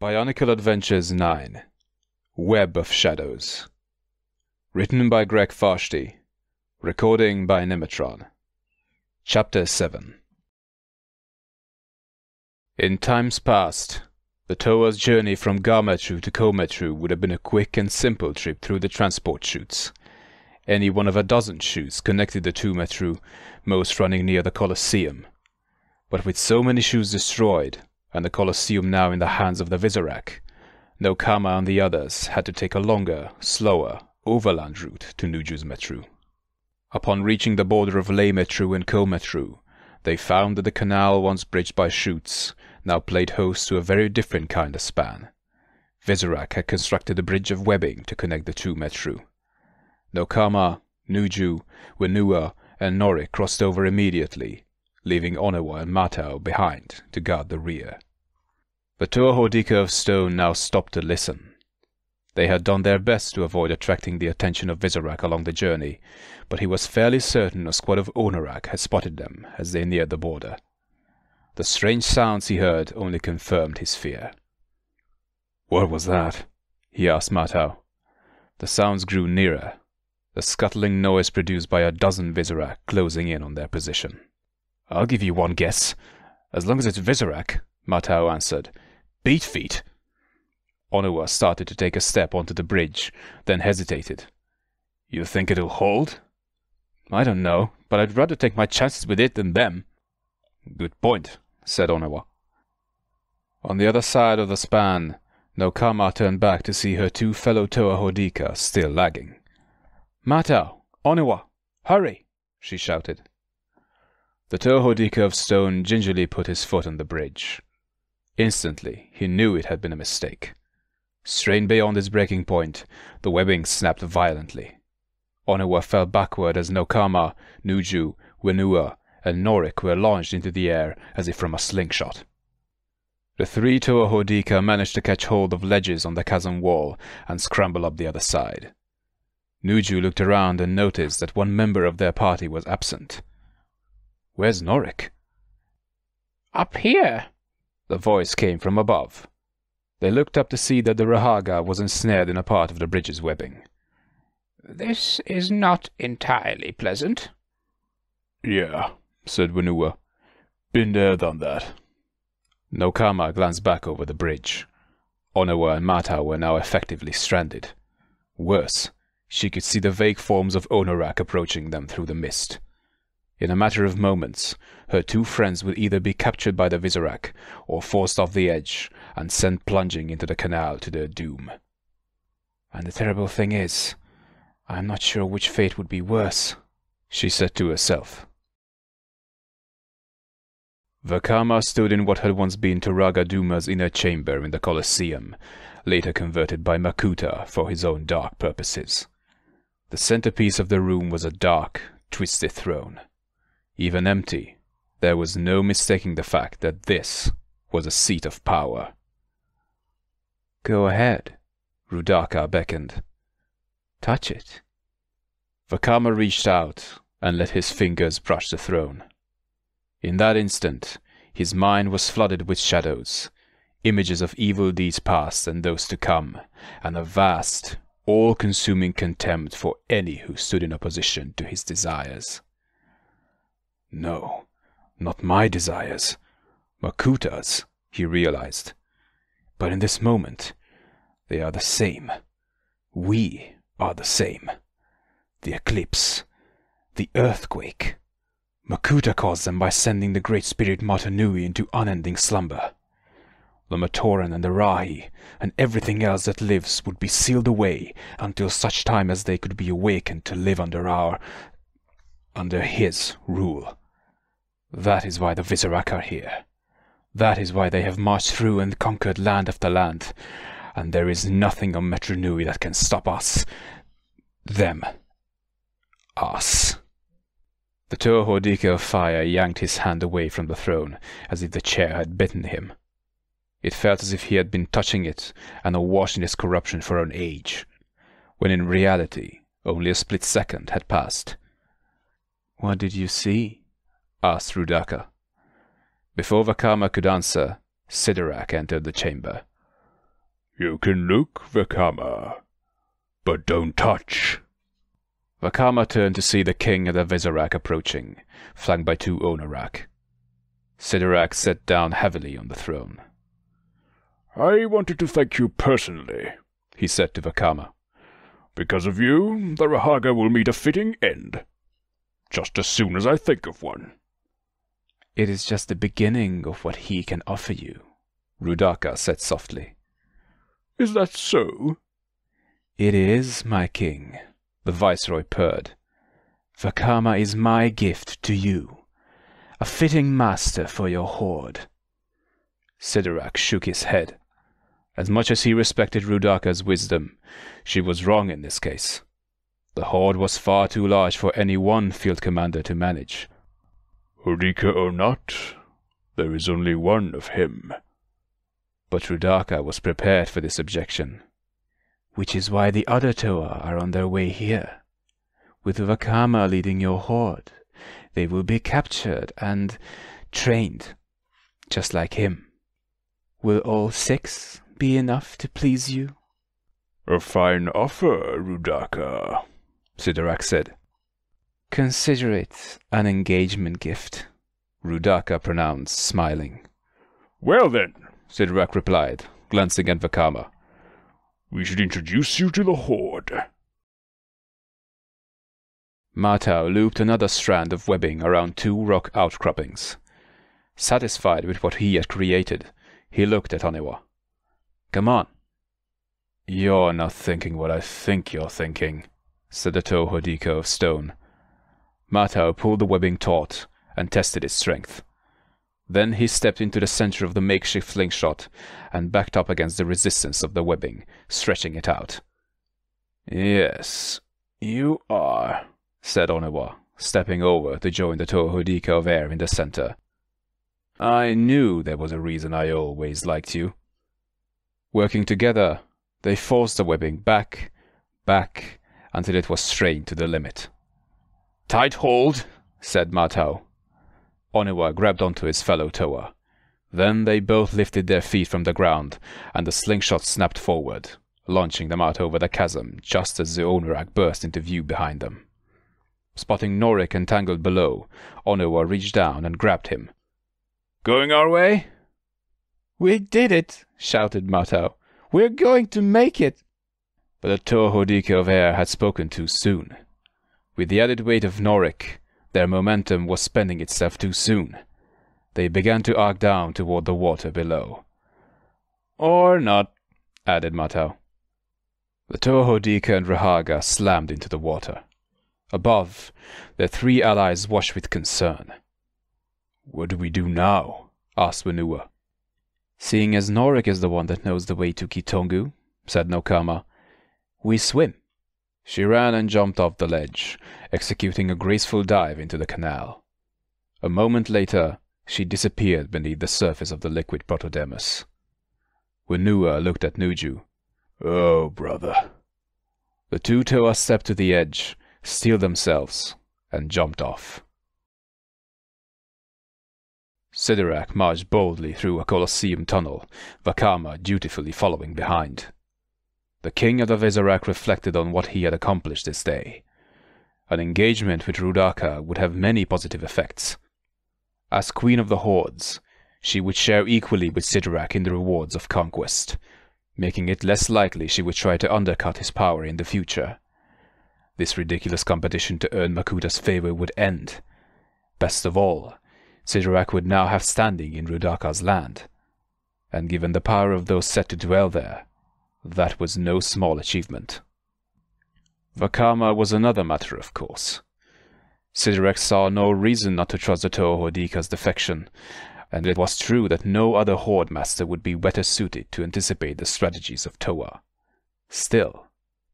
Bionicle Adventures 9 Web of Shadows. Written by Greg Farshtey. Recording by Nemetron. Chapter 7 In times past, the Toa's journey from Ga-Metru to Ko-Metru would have been a quick and simple trip through the transport chutes. Any one of a dozen chutes connected the two Metru, most running near the Colosseum. But with so many chutes destroyed, and the Colosseum now in the hands of the Visorak, Nokama and the others had to take a longer, slower, overland route to Nuju's Metru. Upon reaching the border of Le-Metru and Ko-Metru, they found that the canal once bridged by chutes now played host to a very different kind of span. Visorak had constructed a bridge of webbing to connect the two Metru. Nokama, Nuju, Whenua, and Norik crossed over immediately, leaving Onewa and Matau behind to guard the rear. The Toa Hordika of Stone now stopped to listen. They had done their best to avoid attracting the attention of Visorak along the journey, but he was fairly certain a squad of Onorak had spotted them as they neared the border. The strange sounds he heard only confirmed his fear. What was that? he asked Matau. The sounds grew nearer, the scuttling noise produced by a dozen Visorak closing in on their position. I'll give you one guess. As long as it's Visorak, Matau answered. Beat feet. Onewa started to take a step onto the bridge, then hesitated. You think it'll hold? I don't know, but I'd rather take my chances with it than them. Good point, said Onewa. On the other side of the span, Nokama turned back to see her two fellow Toa Hordika still lagging. Matau, Onewa, hurry! she shouted. The Toa Hordika of stone gingerly put his foot on the bridge. Instantly, he knew it had been a mistake. Strained beyond its breaking point, the webbing snapped violently. Onewa fell backward as Nokama, Nuju, Whenua, and Norik were launched into the air as if from a slingshot. The three Toa Hordika managed to catch hold of ledges on the chasm wall and scramble up the other side. Nuju looked around and noticed that one member of their party was absent. Where's Norik? Up here, the voice came from above. They looked up to see that the Rahaga was ensnared in a part of the bridge's webbing. This is not entirely pleasant. Yeah, said Whenua. Been there, done that. Nokama glanced back over the bridge. Onewa and Matau were now effectively stranded. Worse, she could see the vague forms of Onorak approaching them through the mist. In a matter of moments, her two friends would either be captured by the Visorak or forced off the edge and sent plunging into the canal to their doom. And the terrible thing is, I am not sure which fate would be worse, she said to herself. Vakama stood in what had once been Turaga Dume's inner chamber in the Colosseum, later converted by Makuta for his own dark purposes. The centerpiece of the room was a dark, twisted throne. Even empty, there was no mistaking the fact that this was a seat of power. Go ahead, Roodaka beckoned. Touch it. Vakama reached out and let his fingers brush the throne. In that instant, his mind was flooded with shadows, images of evil deeds past and those to come, and a vast, all consuming contempt for any who stood in opposition to his desires. No, not my desires. Makuta's, he realized. But in this moment, they are the same. We are the same. The eclipse, the earthquake. Makuta caused them by sending the great spirit Mata Nui into unending slumber. The Matoran and the Rahi, and everything else that lives, would be sealed away until such time as they could be awakened to live under our. Under his rule. That is why the Visorak are here. That is why they have marched through and conquered land after land. And there is nothing on Metru Nui that can stop us. Them. Us. The Toa Hordika of Fire yanked his hand away from the throne, as if the chair had bitten him. It felt as if he had been touching it and awash in its corruption for an age, when in reality only a split second had passed. What did you see? asked Roodaka. Before Vakama could answer, Sidorak entered the chamber. You can look, Vakama, but don't touch. Vakama turned to see the king of the Visorak approaching, flanked by two Onarak. Sidorak sat down heavily on the throne. I wanted to thank you personally, he said to Vakama. Because of you, the Rahaga will meet a fitting end. Just as soon as I think of one. It is just the beginning of what he can offer you, Roodaka said softly. Is that so? It is, my king, the viceroy purred. Vakama is my gift to you, a fitting master for your horde. Sidorak shook his head. As much as he respected Roodaka's wisdom, she was wrong in this case. The horde was far too large for any one field commander to manage. Hordika or not, there is only one of him. But Roodaka was prepared for this objection. Which is why the other Toa are on their way here. With Vakama leading your horde, they will be captured and trained, just like him. Will all six be enough to please you? A fine offer, Roodaka, Sidorak said. Consider it an engagement gift, Roodaka pronounced, smiling. Well then, Sidorak replied, glancing at Vakama. We should introduce you to the Horde. Matau looped another strand of webbing around two rock outcroppings. Satisfied with what he had created, he looked at Onewa. Come on. You're not thinking what I think you're thinking, said the Toa Hordika of stone. Matau pulled the webbing taut and tested its strength. Then he stepped into the center of the makeshift slingshot and backed up against the resistance of the webbing, stretching it out. Yes, you are, said Onewa, stepping over to join the Toa Hordika of air in the center. I knew there was a reason I always liked you. Working together, they forced the webbing back, back, until it was strained to the limit. Tight hold, said Matau. Onewa grabbed onto his fellow Toa. Then they both lifted their feet from the ground, and the slingshot snapped forward, launching them out over the chasm just as the Onarak burst into view behind them. Spotting Norik entangled below, Onewa reached down and grabbed him. Going our way? We did it, shouted Matau. We're going to make it. But the Toa Hordika of air had spoken too soon. With the added weight of Norik, their momentum was spending itself too soon. They began to arc down toward the water below. Or not, added Matau. The Toa Hordika and Rahaga slammed into the water. Above, their three allies watched with concern. What do we do now? asked Whenua. Seeing as Norik is the one that knows the way to Keetongu, said Nokama, we swim. She ran and jumped off the ledge, executing a graceful dive into the canal. A moment later, she disappeared beneath the surface of the liquid protodermis. Whenua looked at Nuju. Oh, brother. The two Toa stepped to the edge, steeled themselves, and jumped off. Sidorak marched boldly through a Colosseum tunnel, Vakama dutifully following behind. The king of the Visorak reflected on what he had accomplished this day. An engagement with Roodaka would have many positive effects. As queen of the hordes, she would share equally with Sidorak in the rewards of conquest, making it less likely she would try to undercut his power in the future. This ridiculous competition to earn Makuta's favor would end. Best of all, Sidorak would now have standing in Roodaka's land. And given the power of those set to dwell there, that was no small achievement. Vakama was another matter, of course. Sidorak saw no reason not to trust the Toa Hordika's defection, and it was true that no other horde master would be better suited to anticipate the strategies of Toa. Still,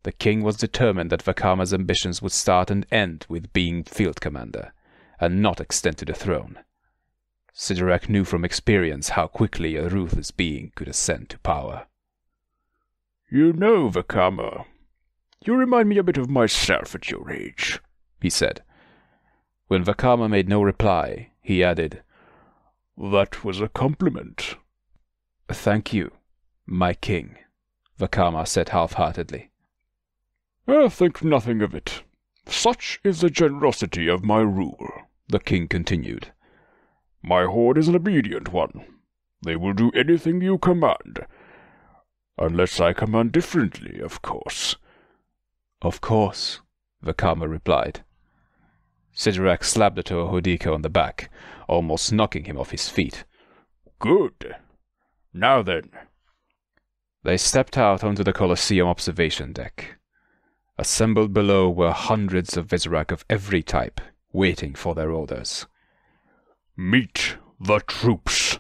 the king was determined that Vakama's ambitions would start and end with being field commander, and not extend to the throne. Sidorak knew from experience how quickly a ruthless being could ascend to power. You know, Vakama, you remind me a bit of myself at your age, he said. When Vakama made no reply, he added, That was a compliment. Thank you, my king, Vakama said half-heartedly. I think nothing of it. Such is the generosity of my rule, the king continued. My horde is an obedient one. They will do anything you command. Unless I command differently, of course. Of course, Vakama replied. Sidorak slapped the Toa Hordika on the back, almost knocking him off his feet. Good. Now then. They stepped out onto the Colosseum observation deck. Assembled below were hundreds of Visorak of every type, waiting for their orders. Meet the troops,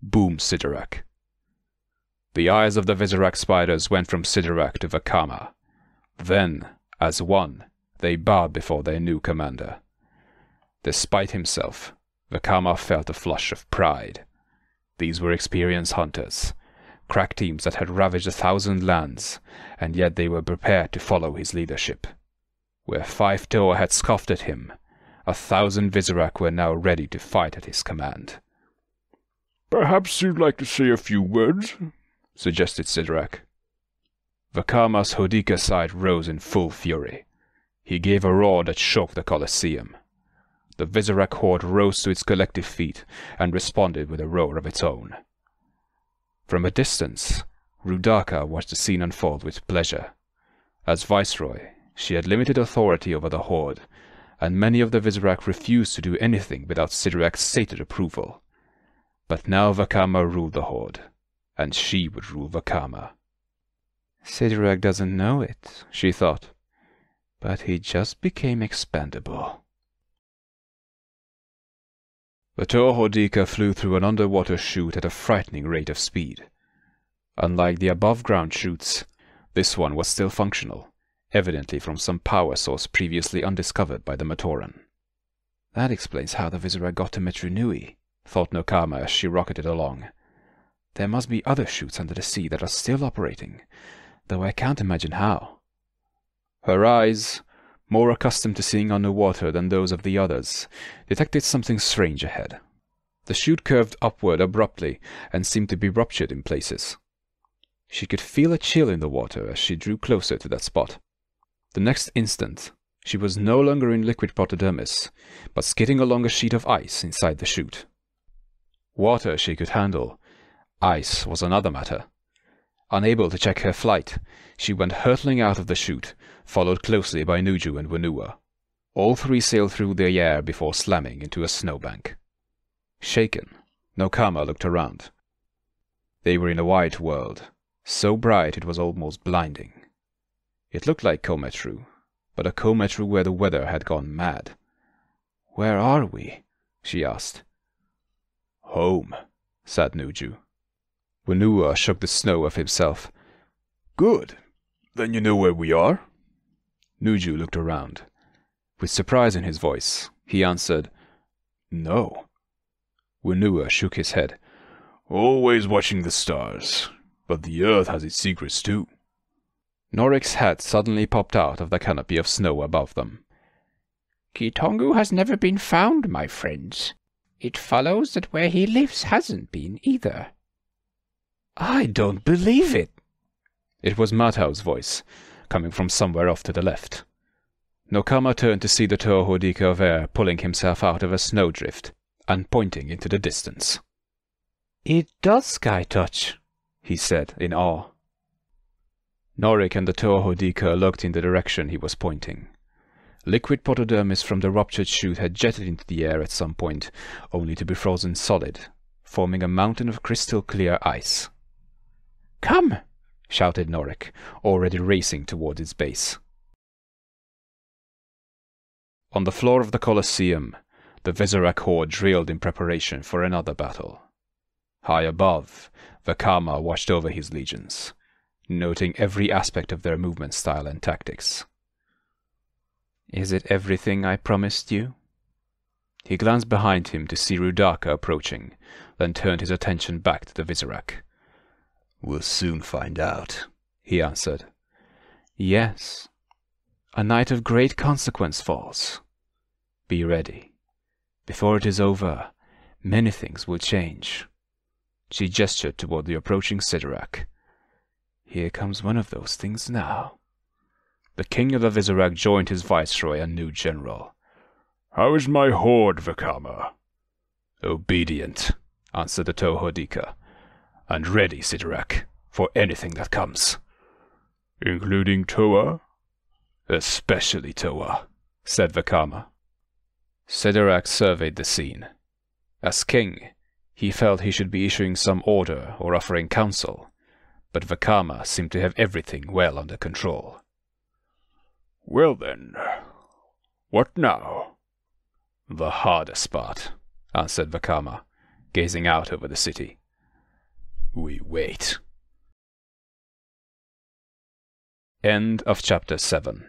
boomed Sidorak. The eyes of the Visorak spiders went from Sidorak to Vakama. Then, as one, they bowed before their new commander. Despite himself, Vakama felt a flush of pride. These were experienced hunters, crack teams that had ravaged a thousand lands, and yet they were prepared to follow his leadership. Where five Toa had scoffed at him, a thousand Visorak were now ready to fight at his command. Perhaps you'd like to say a few words? Suggested Sidorak. Vakama's Hordika side rose in full fury. He gave a roar that shook the Colosseum. The Visorak horde rose to its collective feet and responded with a roar of its own. From a distance, Roodaka watched the scene unfold with pleasure. As Viceroy, she had limited authority over the Horde, and many of the Visorak refused to do anything without Sidorak's stated approval. But now Vakama ruled the Horde, and she would rule Vakama. Sidorak doesn't know it, she thought, but he just became expendable. The Toa Hordika flew through an underwater chute at a frightening rate of speed. Unlike the above-ground chutes, this one was still functional, evidently from some power source previously undiscovered by the Matoran. That explains how the Visorak got to Metru Nui, thought Nokama as she rocketed along. There must be other chutes under the sea that are still operating, though I can't imagine how. Her eyes, more accustomed to seeing underwater than those of the others, detected something strange ahead. The chute curved upward abruptly and seemed to be ruptured in places. She could feel a chill in the water as she drew closer to that spot. The next instant, she was no longer in liquid protodermis, but skidding along a sheet of ice inside the chute. Water she could handle. Ice was another matter. Unable to check her flight, she went hurtling out of the chute, followed closely by Nuju and Whenua. All three sailed through the air before slamming into a snowbank. Shaken, Nokama looked around. They were in a white world, so bright it was almost blinding. It looked like Ko-Metru, but a Ko-Metru where the weather had gone mad. Where are we? she asked. Home, said Nuju. Whenua shook the snow off himself. Good. Then you know where we are? Nuju looked around. With surprise in his voice, he answered, No. Whenua shook his head. Always watching the stars, but the earth has its secrets too. Norik's head suddenly popped out of the canopy of snow above them. Keetongu has never been found, my friends. It follows that where he lives hasn't been either. I don't believe it. It was Matau's voice, coming from somewhere off to the left. Nokama turned to see the Toa Hordika of air pulling himself out of a snowdrift and pointing into the distance. It does sky touch, he said in awe. Norik and the Toa Hordika looked in the direction he was pointing. Liquid protodermis from the ruptured chute had jetted into the air at some point, only to be frozen solid, forming a mountain of crystal clear ice. Come! shouted Norik, already racing toward its base. On the floor of the Colosseum, the Visorak horde drilled in preparation for another battle. High above, Vakama watched over his legions, noting every aspect of their movement style and tactics. Is it everything I promised you? He glanced behind him to see Roodaka approaching, then turned his attention back to the Visorak. We'll soon find out, he answered. Yes. A night of great consequence falls. Be ready. Before it is over, many things will change. She gestured toward the approaching Sidorak. Here comes one of those things now. The king of the Visorak joined his viceroy and new general. How is my horde, Vakama? Obedient, answered the Toa Hordika, and ready, Sidorak, for anything that comes. Including Toa? Especially Toa, said Vakama. Sidorak surveyed the scene. As king, he felt he should be issuing some order or offering counsel, but Vakama seemed to have everything well under control. Well then, what now? The hardest part, answered Vakama, gazing out over the city. We wait. End of chapter 7